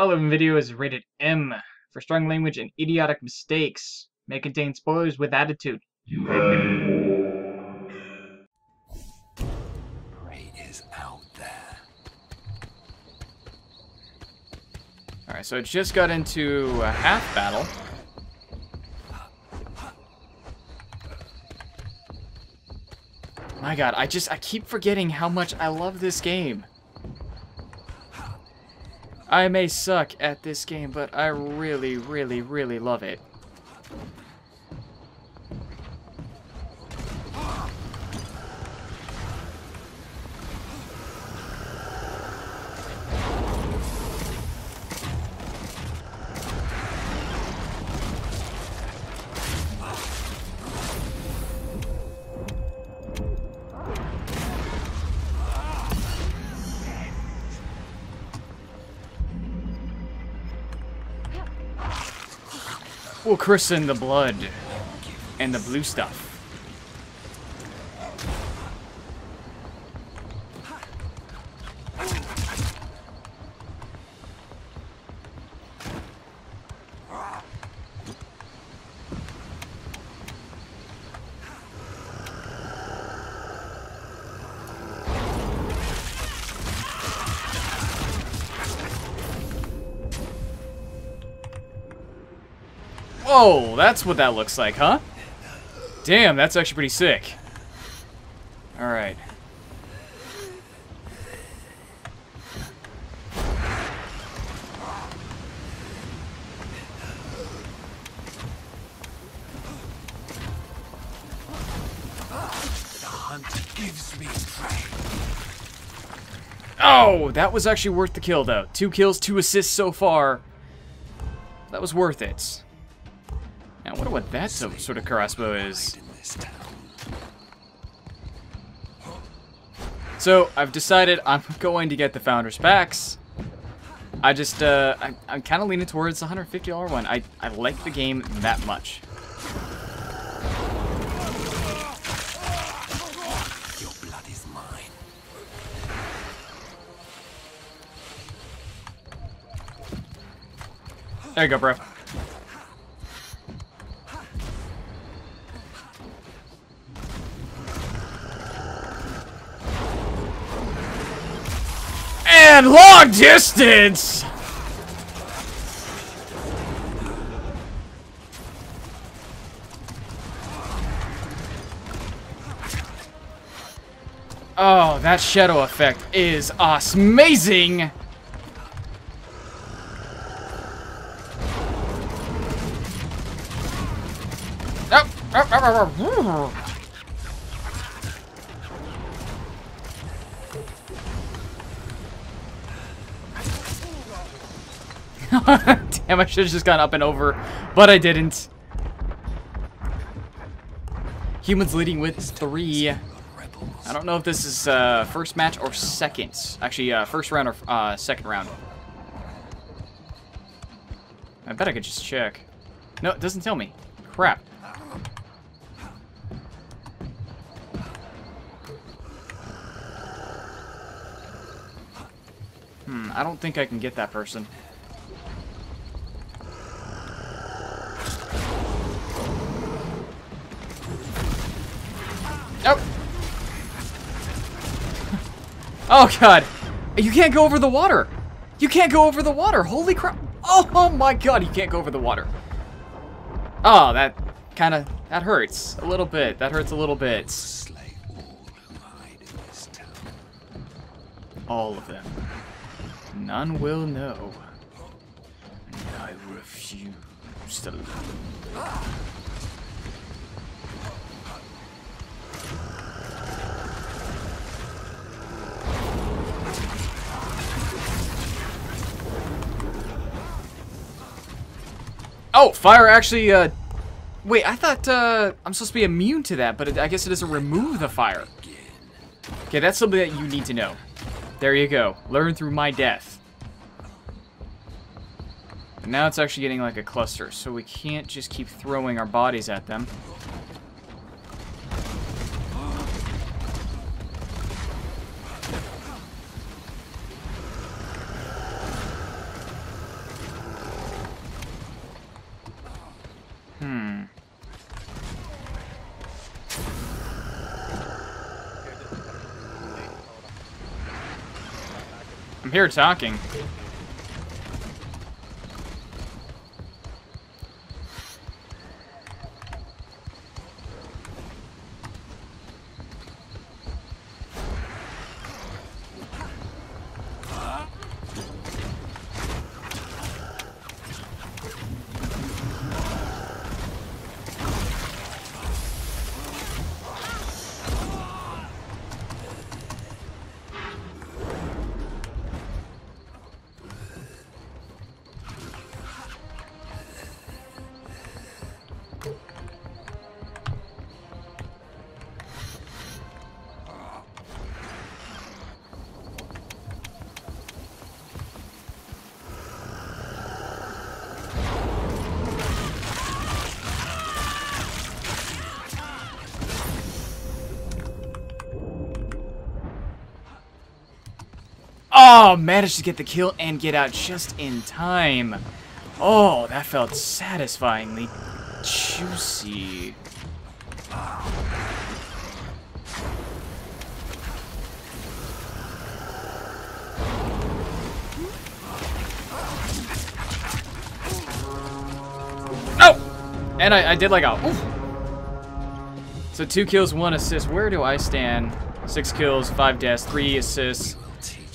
Following video is rated M for strong language and idiotic mistakes. May contain spoilers with attitude. You Prey is out there. Alright, so it just got into a half battle. My god, I just, I keep forgetting how much I love this game. I may suck at this game, but I really, really, really love it. Christen the blood and the blue stuff. Whoa, that's what that looks like, huh? Damn, that's actually pretty sick. Alright. Oh, that was actually worth the kill, though. Two kills, two assists so far. That was worth it. I wonder what that so- sort of crossbow is. In this town. So, I've decided I'm going to get the Founder's Packs. I just, uh, I, I'm kind of leaning towards the $150 one. I, I like the game that much. Your blood is mine. There you go, bro. And long distance! Oh, that shadow effect is amazing! Up, up, up, Damn, I should have just gone up and over, but I didn't. Humans leading with three. I don't know if this is uh, first match or second. Actually, uh, first round or uh, second round. I bet I could just check. No, it doesn't tell me. Crap. Hmm, I don't think I can get that person. Oh god. You can't go over the water. You can't go over the water. Holy crap. Oh, my god, you can't go over the water. Oh, that kind of that hurts a little bit. That hurts a little bit. All of them. None will know. And I refuse to live. Oh, fire actually, uh... Wait, I thought, uh, I'm supposed to be immune to that, but it, I guess it doesn't remove the fire. Okay, that's something that you need to know. There you go. Learn through my death. But now it's actually getting like a cluster, so we can't just keep throwing our bodies at them. I'm here talking. Managed to get the kill and get out just in time. Oh, that felt satisfyingly juicy. Oh! And I, I did like a... oof. So two kills, one assist. Where do I stand? Six kills, five deaths, three assists.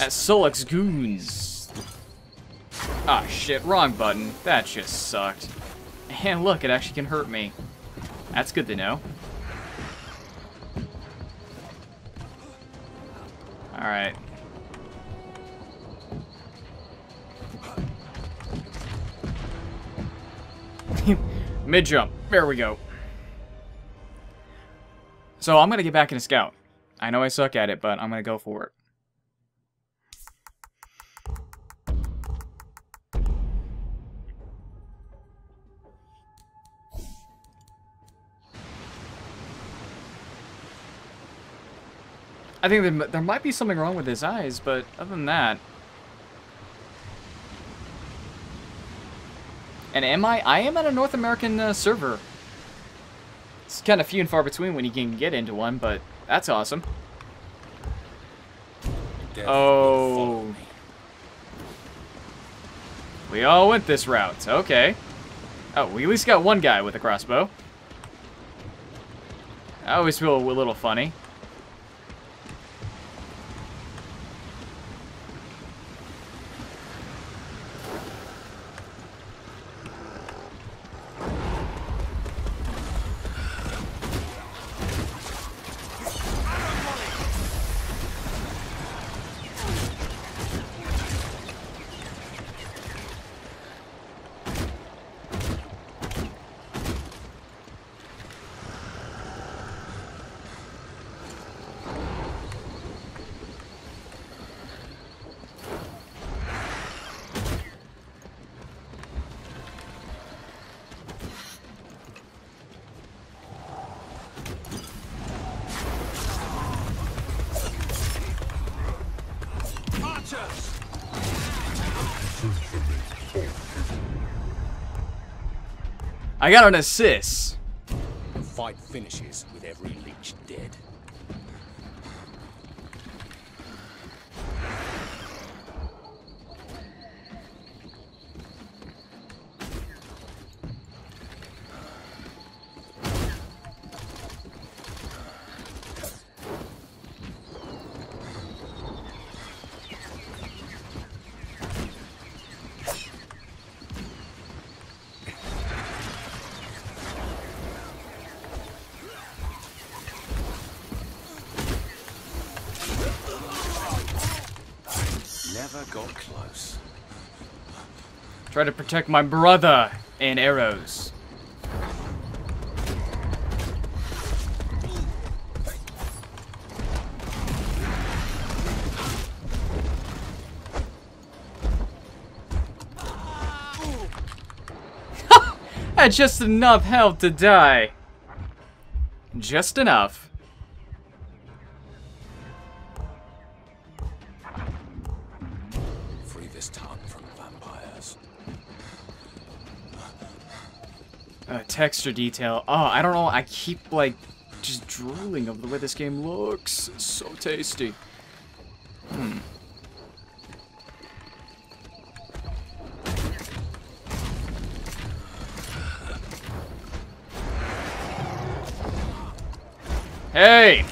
At Solix Goons. Ah, shit, wrong button. That just sucked. And look, it actually can hurt me. That's good to know. Alright. Mid jump. There we go. So I'm gonna get back in a scout. I know I suck at it, but I'm gonna go for it. I think there, there might be something wrong with his eyes, but other than that... And am I? I am at a North American uh, server. It's kind of few and far between when you can get into one, but that's awesome. death Oh. will follow me. We all went this route. Okay. Oh, we at least got one guy with a crossbow. I always feel a little funny. I got an assist. Fight finishes got close. Try to protect my brother and arrows. Had just enough health to die. Just enough. Uh, texture detail. Oh, I don't know. I keep, like, just drooling over the way this game looks. It's so tasty. Hmm. Hey!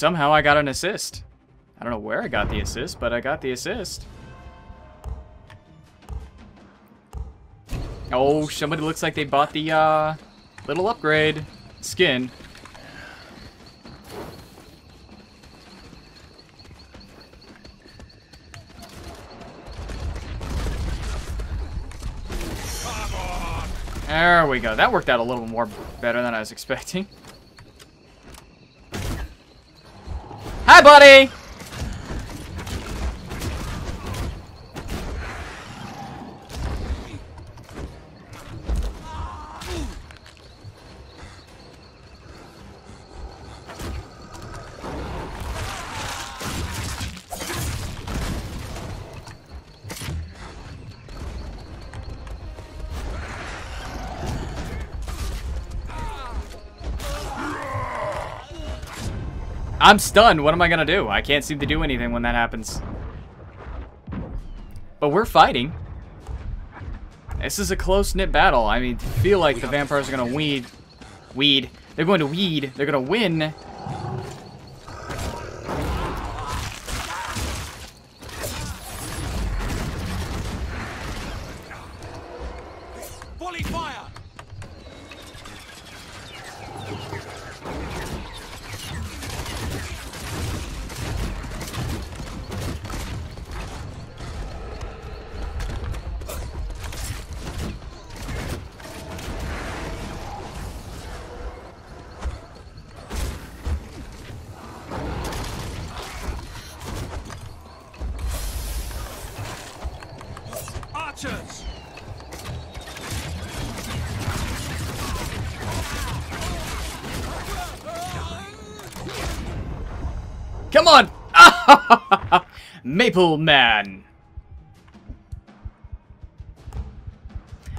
Somehow I got an assist. I don't know where I got the assist, but I got the assist. Oh, somebody looks like they bought the uh, little upgrade skin. There we go. That worked out a little more better than I was expecting. Hi, buddy! I'm stunned. What am I gonna do? I can't seem to do anything when that happens. But we're fighting. This is a close-knit battle. I mean, feel like the vampires are gonna weed. Weed. They're going to weed. They're gonna win. Come on! Maple Man.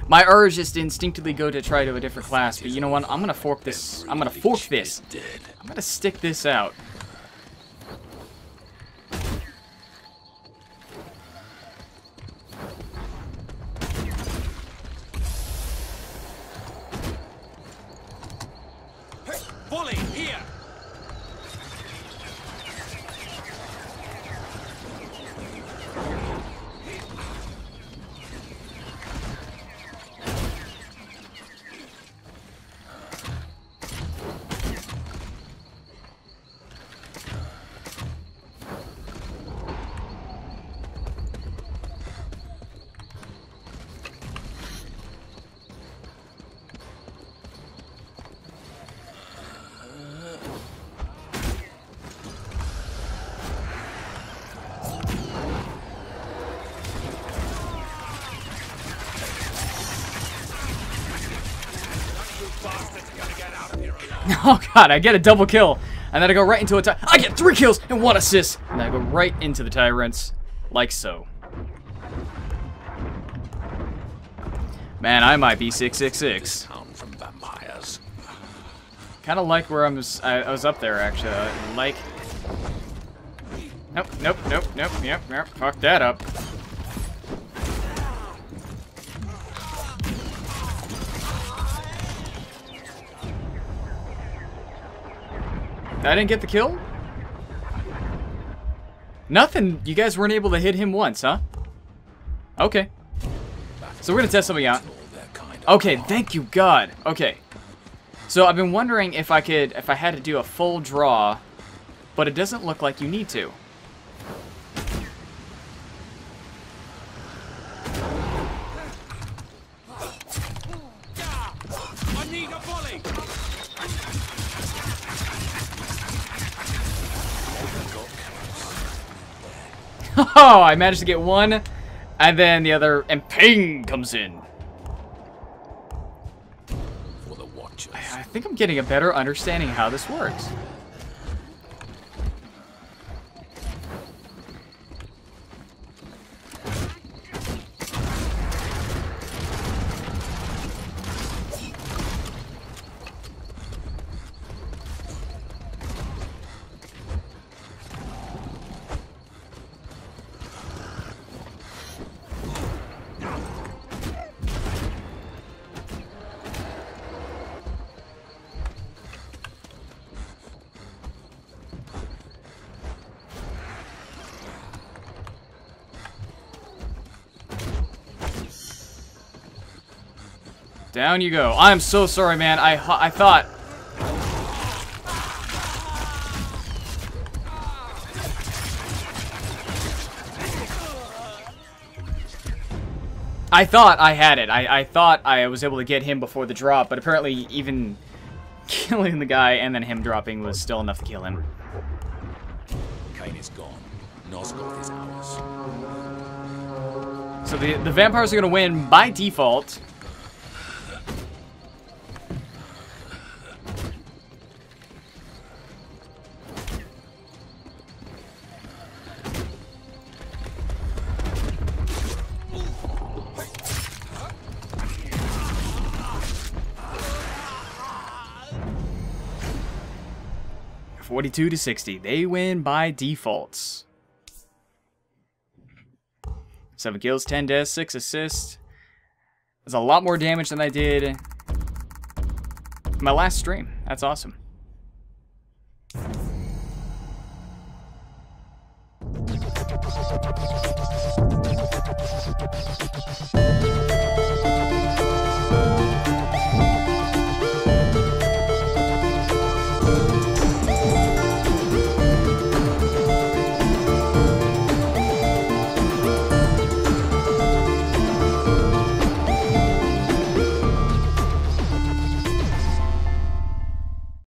My urge is to instinctively go to try to a different class, but you know what? I'm gonna fork this. I'm gonna fork this. I'm gonna stick this out. Volley here! Bastard's gonna get out of here alive. Oh god, I get a double kill. And then I go right into a ty- I get three kills and one assist. And then I go right into the tyrants. Like so. Man, I might be 666. Town from vampires. Kind of like where I was. I, I was up there actually. I like. Nope, nope, nope, nope, yep, yep. Fuck that up. I didn't get the kill? Nothing. You guys weren't able to hit him once, huh? Okay. So we're gonna test something out. Okay, thank you, God. Okay. So I've been wondering if I could, if I had to do a full draw, but it doesn't look like you need to. I need a volley! Oh, I managed to get one, and then the other, and ping comes in. For the Watchers. I think I'm getting a better understanding how this works. Down you go. I'm so sorry, man. I, I thought... I thought I had it. I, I thought I was able to get him before the drop, but apparently even killing the guy and then him dropping was still enough to kill him. Kain is gone. Nosgoth is ours. So the, the vampires are going to win by default. Forty-two to sixty. They win by default. 7 kills, 10 deaths, 6 assists. That's a lot more damage than I did my last stream. That's awesome.